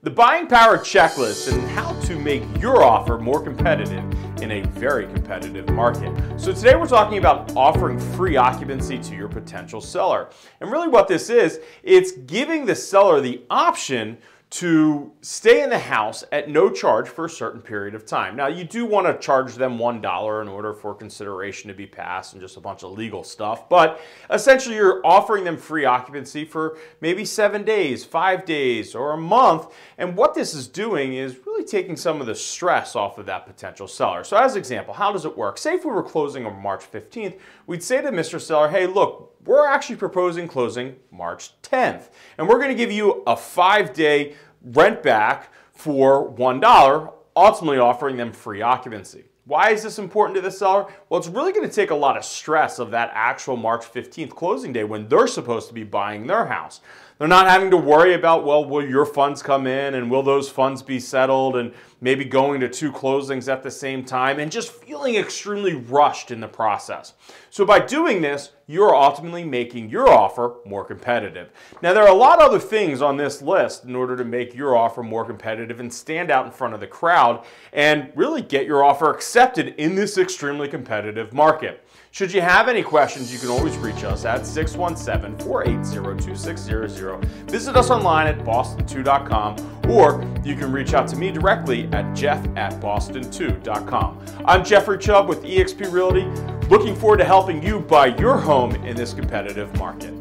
the buying power checklist and how to make your offer more competitive in a very competitive market. So today we're talking about offering free occupancy to your potential seller. And really what this is, it's giving the seller the option to stay in the house at no charge for a certain period of time. Now, you do want to charge them $1 in order for consideration to be passed and just a bunch of legal stuff, but essentially you're offering them free occupancy for maybe seven days, five days, or a month. And what this is doing is really taking some of the stress off of that potential seller. So, as an example, how does it work? Say if we were closing on March 15th, we'd say to Mr. Seller, hey, look, we're actually proposing closing March 10th. And we're going to give you a five day rent back for $1, ultimately offering them free occupancy. Why is this important to the seller? Well, it's really going to take a lot of stress of that actual March 15th closing day when they're supposed to be buying their house. They're not having to worry about, well, will your funds come in and will those funds be settled and maybe going to two closings at the same time and just feeling extremely rushed in the process. So by doing this, you're ultimately making your offer more competitive. Now, there are a lot of other things on this list in order to make your offer more competitive and stand out in front of the crowd and really get your offer accepted in this extremely competitive market. Should you have any questions, you can always reach us at 617 480 2600. Visit us online at boston2.com or you can reach out to me directly at jeff at boston2.com. I'm Jeffrey Chubb with eXp Realty, looking forward to helping you buy your home in this competitive market.